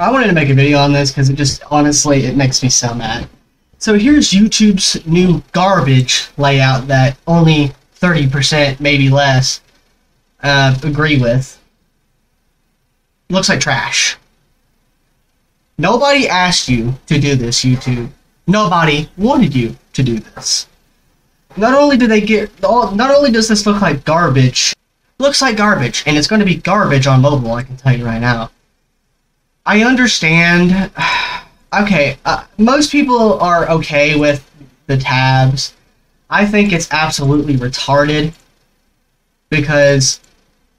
I wanted to make a video on this because it just honestly it makes me so mad. So here's YouTube's new garbage layout that only 30%, maybe less, uh, agree with. Looks like trash. Nobody asked you to do this, YouTube. Nobody wanted you to do this. Not only do they get, not only does this look like garbage, looks like garbage, and it's going to be garbage on mobile, I can tell you right now. I understand. Okay, uh, most people are okay with the tabs. I think it's absolutely retarded because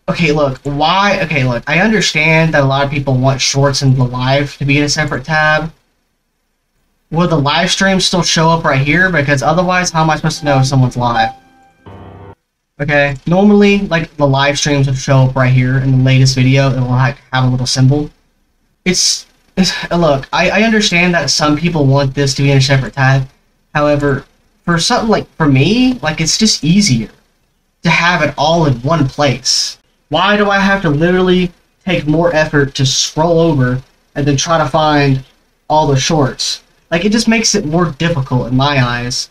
okay, look, why? Okay, look, I understand that a lot of people want shorts and the live to be in a separate tab. Will the live stream still show up right here? Because otherwise, how am I supposed to know if someone's live? Okay, normally, like, the live streams will show up right here in the latest video. It will like, have a little symbol. It's, it's look, I, I understand that some people want this to be in a separate tab. However, for something like, for me, like, it's just easier to have it all in one place. Why do I have to literally take more effort to scroll over and then try to find all the shorts? Like, it just makes it more difficult in my eyes.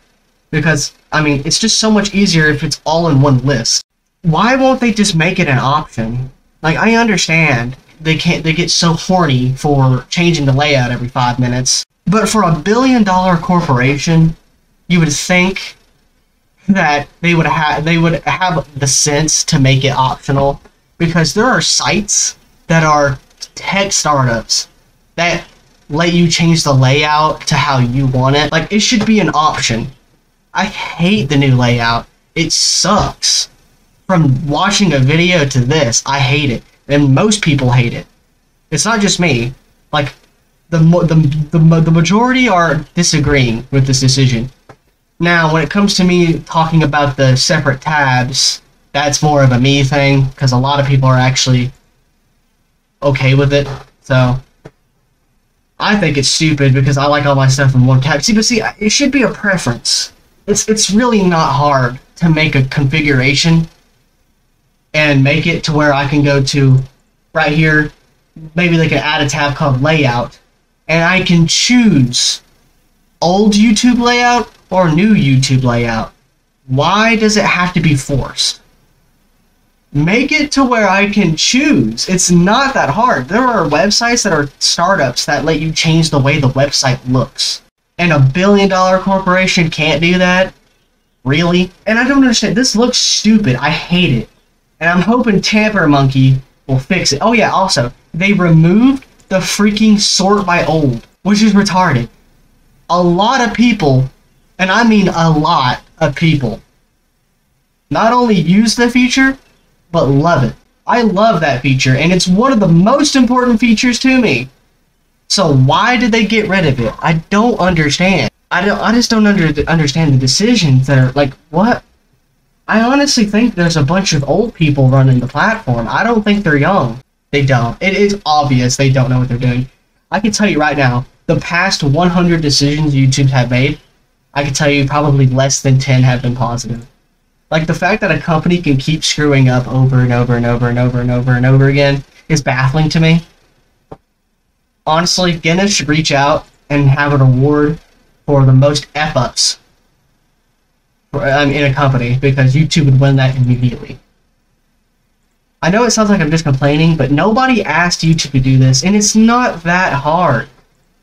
Because, I mean, it's just so much easier if it's all in one list. Why won't they just make it an option? Like, I understand they can't, they get so horny for changing the layout every five minutes. But for a billion dollar corporation, you would think that they would have they would have the sense to make it optional because there are sites that are tech startups that let you change the layout to how you want it. Like it should be an option. I hate the new layout. It sucks. From watching a video to this, I hate it, and most people hate it. It's not just me. Like the the the, the majority are disagreeing with this decision. Now, when it comes to me talking about the separate tabs, that's more of a me thing, because a lot of people are actually okay with it. So, I think it's stupid because I like all my stuff in one tab. See, but see, it should be a preference. It's, it's really not hard to make a configuration and make it to where I can go to right here. Maybe they can add a tab called layout, and I can choose old YouTube layout or new YouTube layout. Why does it have to be forced? Make it to where I can choose. It's not that hard. There are websites that are startups that let you change the way the website looks. And a billion dollar corporation can't do that? Really? And I don't understand. This looks stupid. I hate it. And I'm hoping Tampermonkey will fix it. Oh yeah, also, they removed the freaking sort by old, which is retarded. A lot of people and I mean a lot of people, not only use the feature, but love it. I love that feature, and it's one of the most important features to me. So why did they get rid of it? I don't understand. I don't. I just don't under, understand the decisions that are like what. I honestly think there's a bunch of old people running the platform. I don't think they're young. They don't. It is obvious they don't know what they're doing. I can tell you right now, the past 100 decisions YouTube have made, I can tell you probably less than 10 have been positive. Like the fact that a company can keep screwing up over and over and over and over and over and over again is baffling to me. Honestly, Guinness should reach out and have an award for the most F ups in a company because YouTube would win that immediately. I know it sounds like I'm just complaining, but nobody asked YouTube to do this, and it's not that hard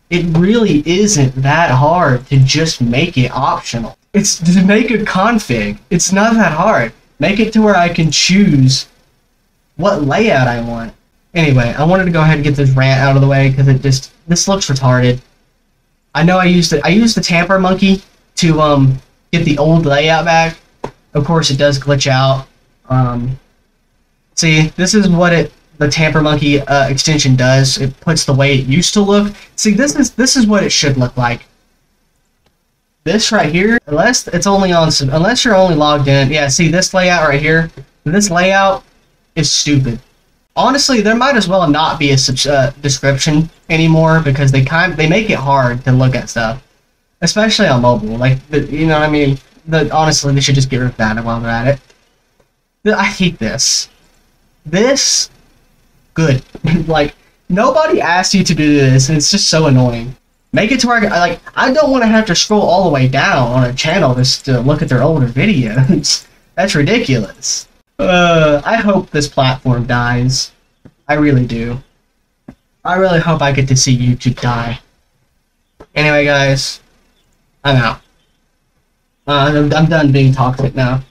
it really isn't that hard to just make it optional. It's to make a config. It's not that hard. Make it to where I can choose what layout I want. Anyway, I wanted to go ahead and get this rant out of the way because it just this looks retarded. I know I used it. I used the Tampermonkey to um get the old layout back. Of course, it does glitch out. Um, see, this is what it the Tampermonkey uh, extension does. It puts the way it used to look. See, this is this is what it should look like. This right here, unless it's only on, some, unless you're only logged in. Yeah, see this layout right here. This layout is stupid. Honestly, there might as well not be a uh, description anymore because they kind they make it hard to look at stuff, especially on mobile. Like, the, you know what I mean? The, honestly, they should just get rid of that while they're at it. The, I hate this. This good. like Nobody asked you to do this, and it's just so annoying. Make it to where, I, like, I don't want to have to scroll all the way down on a channel just to look at their older videos. That's ridiculous. Uh, I hope this platform dies. I really do. I really hope I get to see YouTube die. Anyway, guys, I'm out. Uh, I'm, I'm done being toxic now.